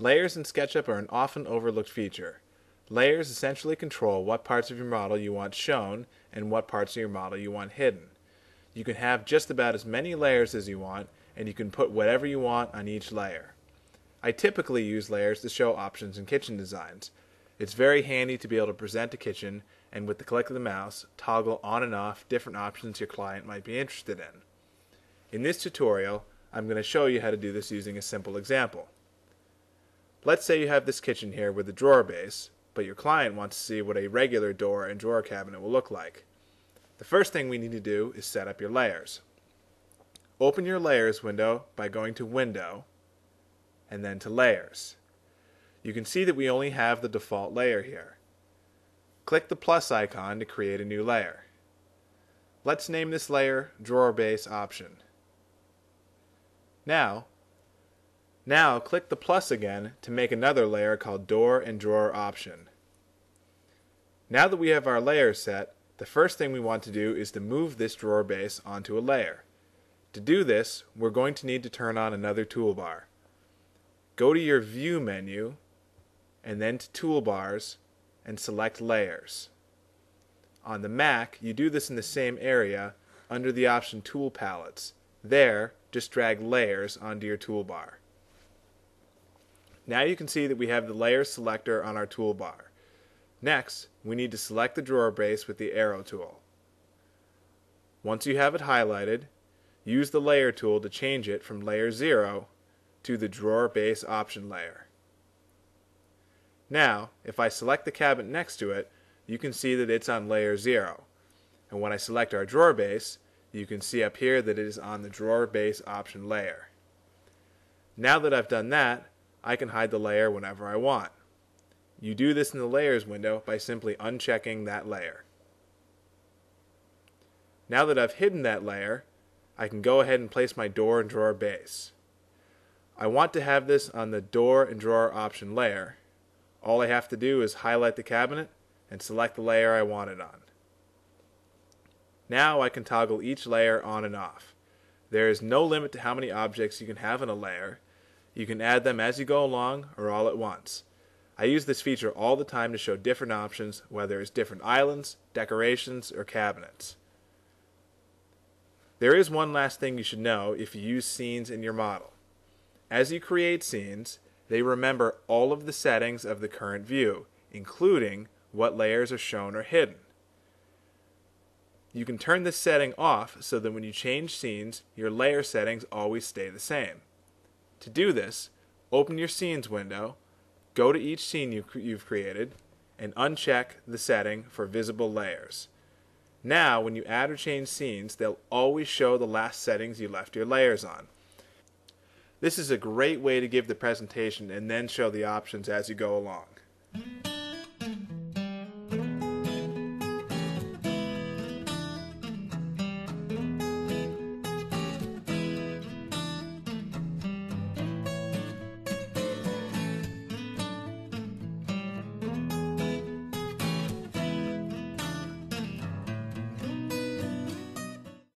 Layers in SketchUp are an often overlooked feature. Layers essentially control what parts of your model you want shown and what parts of your model you want hidden. You can have just about as many layers as you want, and you can put whatever you want on each layer. I typically use layers to show options in kitchen designs. It's very handy to be able to present a kitchen and with the click of the mouse, toggle on and off different options your client might be interested in. In this tutorial, I'm going to show you how to do this using a simple example. Let's say you have this kitchen here with a drawer base, but your client wants to see what a regular door and drawer cabinet will look like. The first thing we need to do is set up your layers. Open your Layers window by going to Window and then to Layers. You can see that we only have the default layer here. Click the plus icon to create a new layer. Let's name this layer Drawer Base Option. Now, now click the plus again to make another layer called Door and Drawer Option. Now that we have our layers set, the first thing we want to do is to move this drawer base onto a layer. To do this, we're going to need to turn on another toolbar. Go to your View menu, and then to Toolbars, and select Layers. On the Mac, you do this in the same area under the option Tool Palettes. There, just drag Layers onto your toolbar. Now you can see that we have the layer selector on our toolbar. Next, we need to select the drawer base with the arrow tool. Once you have it highlighted, use the Layer tool to change it from Layer 0 to the Drawer Base option layer. Now, if I select the cabinet next to it, you can see that it's on Layer 0. And when I select our drawer base, you can see up here that it is on the Drawer Base option layer. Now that I've done that, I can hide the layer whenever I want. You do this in the Layers window by simply unchecking that layer. Now that I've hidden that layer, I can go ahead and place my door and drawer base. I want to have this on the door and drawer option layer. All I have to do is highlight the cabinet and select the layer I want it on. Now I can toggle each layer on and off. There is no limit to how many objects you can have in a layer. You can add them as you go along or all at once. I use this feature all the time to show different options, whether it's different islands, decorations, or cabinets. There is one last thing you should know if you use scenes in your model. As you create scenes, they remember all of the settings of the current view, including what layers are shown or hidden. You can turn this setting off so that when you change scenes, your layer settings always stay the same. To do this, open your Scenes window, go to each scene you've created, and uncheck the setting for visible layers. Now, when you add or change scenes, they'll always show the last settings you left your layers on. This is a great way to give the presentation and then show the options as you go along.